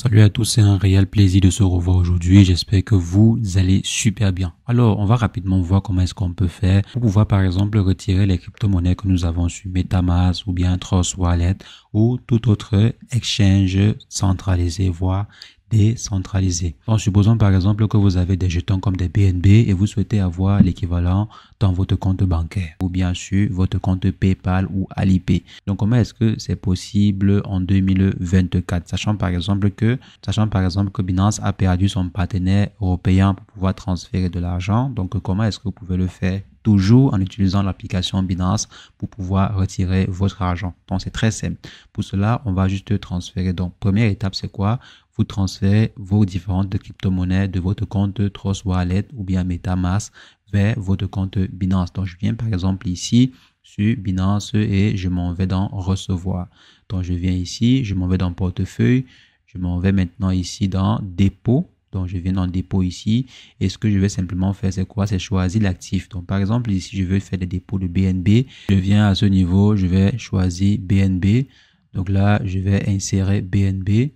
Salut à tous, c'est un réel plaisir de se revoir aujourd'hui. J'espère que vous allez super bien. Alors, on va rapidement voir comment est-ce qu'on peut faire pour pouvoir, par exemple, retirer les crypto-monnaies que nous avons sur MetaMask ou bien Trust Wallet ou tout autre exchange centralisé, voire décentralisé. En supposant par exemple que vous avez des jetons comme des BNB et vous souhaitez avoir l'équivalent dans votre compte bancaire ou bien sûr votre compte PayPal ou Alipay. Donc comment est-ce que c'est possible en 2024 sachant par exemple que sachant par exemple que Binance a perdu son partenaire européen pour pouvoir transférer de l'argent. Donc comment est-ce que vous pouvez le faire toujours en utilisant l'application Binance pour pouvoir retirer votre argent? Donc c'est très simple. Pour cela, on va juste transférer. Donc première étape, c'est quoi? Vous transférez vos différentes crypto-monnaies de votre compte Trust Wallet ou bien MetaMask vers votre compte Binance. Donc, je viens par exemple ici sur Binance et je m'en vais dans recevoir. Donc, je viens ici, je m'en vais dans portefeuille, je m'en vais maintenant ici dans dépôt. Donc, je viens dans dépôt ici. Et ce que je vais simplement faire, c'est quoi? C'est choisir l'actif. Donc, par exemple, ici, je veux faire des dépôts de BNB. Je viens à ce niveau, je vais choisir BNB. Donc là, je vais insérer BNB.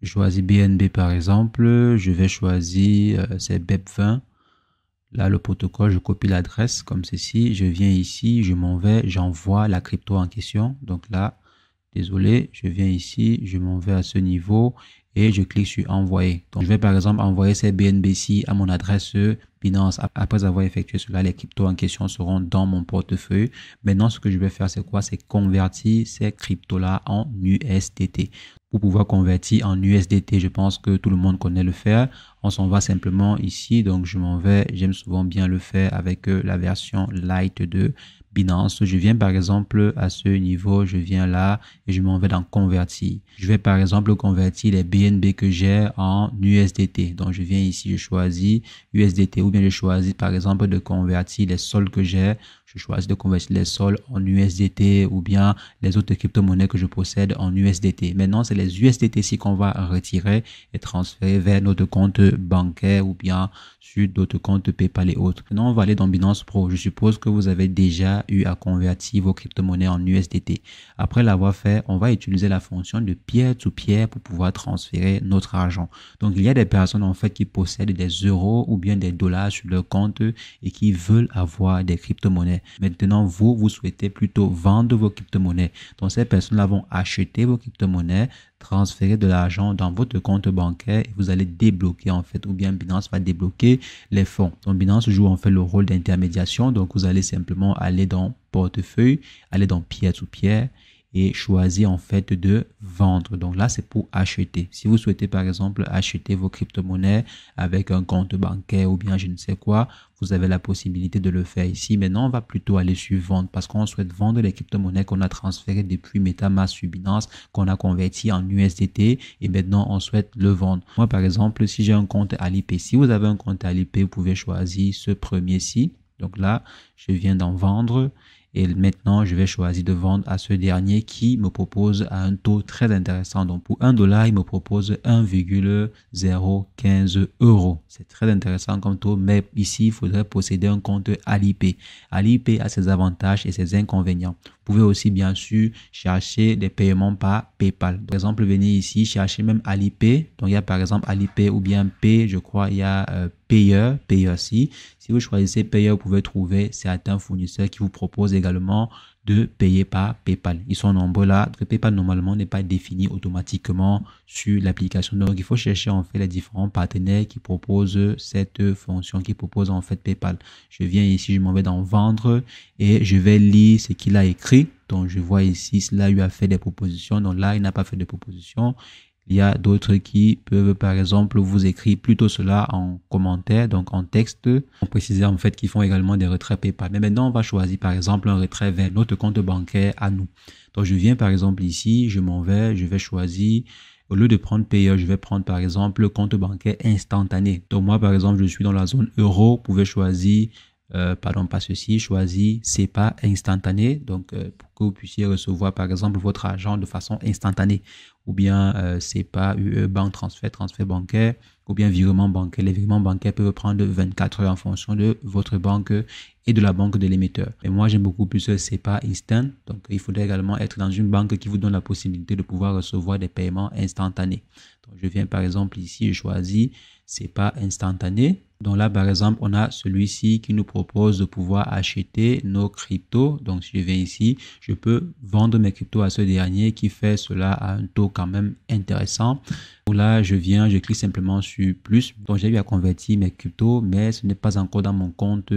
Je choisis BNB par exemple, je vais choisir euh, c'est BEP20. Là, le protocole, je copie l'adresse comme ceci. Je viens ici, je m'en vais, j'envoie la crypto en question. Donc là, désolé, je viens ici, je m'en vais à ce niveau et je clique sur envoyer. Donc, je vais par exemple envoyer ces BNB-ci à mon adresse Binance. Après avoir effectué cela, les cryptos en question seront dans mon portefeuille. Maintenant, ce que je vais faire, c'est quoi? C'est convertir ces cryptos-là en USDT. Pour pouvoir convertir en USDT, je pense que tout le monde connaît le faire. On s'en va simplement ici. Donc, je m'en vais. J'aime souvent bien le faire avec euh, la version light de Binance. Je viens par exemple à ce niveau, je viens là et je m'en vais dans convertir. Je vais par exemple convertir les BNB que j'ai en USDT. Donc je viens ici, je choisis USDT ou bien je choisis par exemple de convertir les sols que j'ai je choisis de convertir les sols en USDT ou bien les autres crypto-monnaies que je possède en USDT. Maintenant, c'est les USDT ci qu'on va retirer et transférer vers notre compte bancaire ou bien sur d'autres comptes PayPal et autres. Maintenant, on va aller dans Binance Pro. Je suppose que vous avez déjà eu à convertir vos crypto-monnaies en USDT. Après l'avoir fait, on va utiliser la fonction de peer-to-peer pour pouvoir transférer notre argent. Donc, il y a des personnes en fait qui possèdent des euros ou bien des dollars sur leur compte et qui veulent avoir des crypto-monnaies. Maintenant, vous, vous souhaitez plutôt vendre vos crypto-monnaies. Donc, ces personnes-là vont acheter vos crypto-monnaies, transférer de l'argent dans votre compte bancaire et vous allez débloquer en fait, ou bien Binance va débloquer les fonds. Donc, Binance joue en fait le rôle d'intermédiation. Donc, vous allez simplement aller dans portefeuille, aller dans peer-to-peer et choisir en fait de vendre. Donc là, c'est pour acheter. Si vous souhaitez par exemple acheter vos crypto-monnaies avec un compte bancaire ou bien je ne sais quoi, vous avez la possibilité de le faire ici. Maintenant, on va plutôt aller sur vendre parce qu'on souhaite vendre les crypto-monnaies qu'on a transférées depuis MetaMask sur Binance, qu'on a converti en USDT et maintenant on souhaite le vendre. Moi, par exemple, si j'ai un compte Alipay, si vous avez un compte Alipay, vous pouvez choisir ce premier-ci. Donc là, je viens d'en vendre et maintenant, je vais choisir de vendre à ce dernier qui me propose un taux très intéressant. Donc, pour 1 dollar, il me propose 1,015 euros. C'est très intéressant comme taux, mais ici, il faudrait posséder un compte Alipay. Alipay a ses avantages et ses inconvénients. Pouvez aussi, bien sûr, chercher des paiements par PayPal. Par exemple, venez ici, chercher même Alipay. Donc, il y a par exemple Alipay ou bien Pay, je crois, il y a euh, Payer, Payer aussi. Si vous choisissez Payer, vous pouvez trouver certains fournisseurs qui vous proposent également de payer par PayPal. Ils sont nombreux là. PayPal normalement n'est pas défini automatiquement sur l'application. Donc il faut chercher en fait les différents partenaires qui proposent cette fonction, qui proposent en fait PayPal. Je viens ici, je m'en vais dans vendre et je vais lire ce qu'il a écrit. Donc je vois ici, cela lui a fait des propositions. Donc là, il n'a pas fait de propositions. Il y a d'autres qui peuvent, par exemple, vous écrire plutôt cela en commentaire, donc en texte, en précisant en fait qu'ils font également des retraits PayPal. Mais maintenant, on va choisir, par exemple, un retrait vers notre compte bancaire à nous. Donc, je viens, par exemple, ici, je m'en vais, je vais choisir au lieu de prendre payeur, je vais prendre par exemple le compte bancaire instantané. Donc moi, par exemple, je suis dans la zone euro. Vous pouvez choisir euh, pardon, pas ceci, choisis c'est pas instantané, donc euh, pour que vous puissiez recevoir par exemple votre argent de façon instantanée, ou bien euh, c'est pas UE, banque transfert, transfert bancaire, ou bien virement bancaire. Les virements bancaires peuvent prendre 24 heures en fonction de votre banque et de la banque de l'émetteur. Et moi, j'aime beaucoup plus c'est pas instant, donc il faudrait également être dans une banque qui vous donne la possibilité de pouvoir recevoir des paiements instantanés. Donc je viens par exemple ici, je choisis c'est pas instantané. Donc là, par exemple, on a celui-ci qui nous propose de pouvoir acheter nos cryptos. Donc, si je viens ici, je peux vendre mes cryptos à ce dernier qui fait cela à un taux quand même intéressant. Là, je viens, je clique simplement sur plus. Donc, j'ai eu à convertir mes cryptos, mais ce n'est pas encore dans mon compte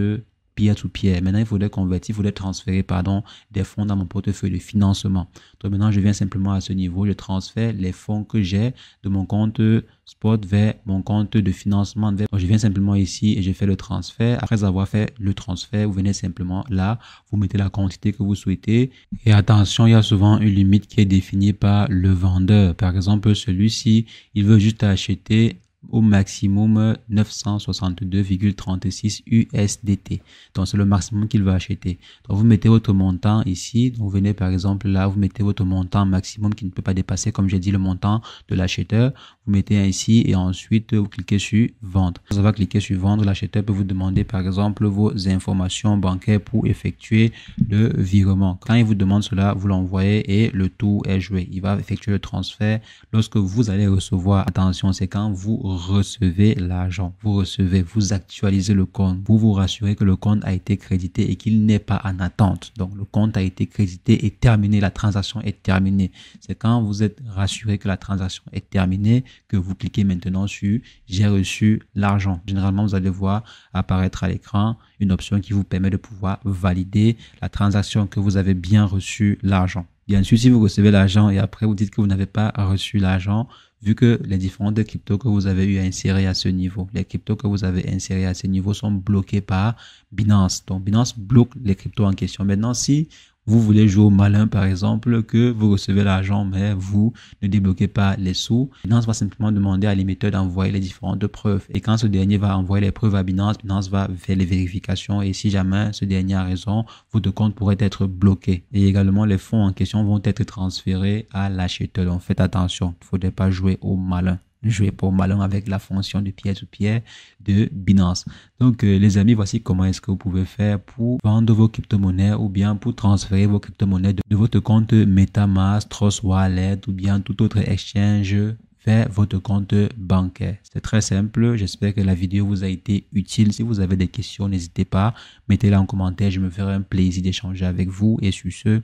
pierre to pierre. Maintenant, il faudrait convertir, il faudrait transférer, pardon, des fonds dans mon portefeuille de financement. Donc maintenant, je viens simplement à ce niveau, je transfère les fonds que j'ai de mon compte spot vers mon compte de financement. Je viens simplement ici et je fais le transfert. Après avoir fait le transfert, vous venez simplement là, vous mettez la quantité que vous souhaitez. Et attention, il y a souvent une limite qui est définie par le vendeur. Par exemple, celui-ci, il veut juste acheter au maximum 962,36 USDT. Donc c'est le maximum qu'il va acheter. Donc vous mettez votre montant ici. Donc vous venez par exemple là, vous mettez votre montant maximum qui ne peut pas dépasser, comme j'ai dit, le montant de l'acheteur. Vous mettez ici et ensuite vous cliquez sur vendre. Vous va cliquer sur vendre. L'acheteur peut vous demander par exemple vos informations bancaires pour effectuer le virement. Quand il vous demande cela, vous l'envoyez et le tour est joué. Il va effectuer le transfert. Lorsque vous allez recevoir, attention, c'est quand vous recevez l'argent, vous recevez, vous actualisez le compte, vous vous rassurez que le compte a été crédité et qu'il n'est pas en attente. Donc le compte a été crédité et terminé, la transaction est terminée. C'est quand vous êtes rassuré que la transaction est terminée que vous cliquez maintenant sur j'ai reçu l'argent. Généralement, vous allez voir apparaître à l'écran une option qui vous permet de pouvoir valider la transaction que vous avez bien reçu l'argent. Bien sûr, si vous recevez l'argent et après vous dites que vous n'avez pas reçu l'argent, vu que les différentes cryptos que vous avez eu à insérer à ce niveau, les cryptos que vous avez insérés à ce niveau sont bloqués par Binance. Donc Binance bloque les cryptos en question. Maintenant, si vous voulez jouer au malin, par exemple, que vous recevez l'argent, mais vous ne débloquez pas les sous. Binance va simplement demander à l'émetteur d'envoyer les différentes preuves. Et quand ce dernier va envoyer les preuves à Binance, Binance va faire les vérifications. Et si jamais ce dernier a raison, votre compte pourrait être bloqué. Et également, les fonds en question vont être transférés à l'acheteur. Donc, faites attention. Il ne faudrait pas jouer au malin jouer pour malin avec la fonction de pierre to pierre de Binance. Donc euh, les amis, voici comment est-ce que vous pouvez faire pour vendre vos crypto-monnaies ou bien pour transférer vos crypto-monnaies de, votre compte MetaMask, Trust Wallet ou bien tout autre exchange vers votre compte bancaire. C'est très simple. J'espère que la vidéo vous a été utile. Si vous avez des questions, n'hésitez pas. Mettez-les en commentaire. Je me ferai un plaisir d'échanger avec vous. Et sur ce,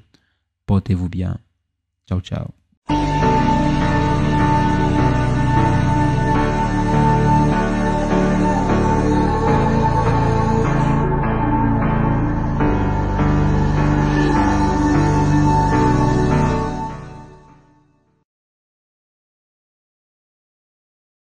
portez-vous bien. Ciao, ciao.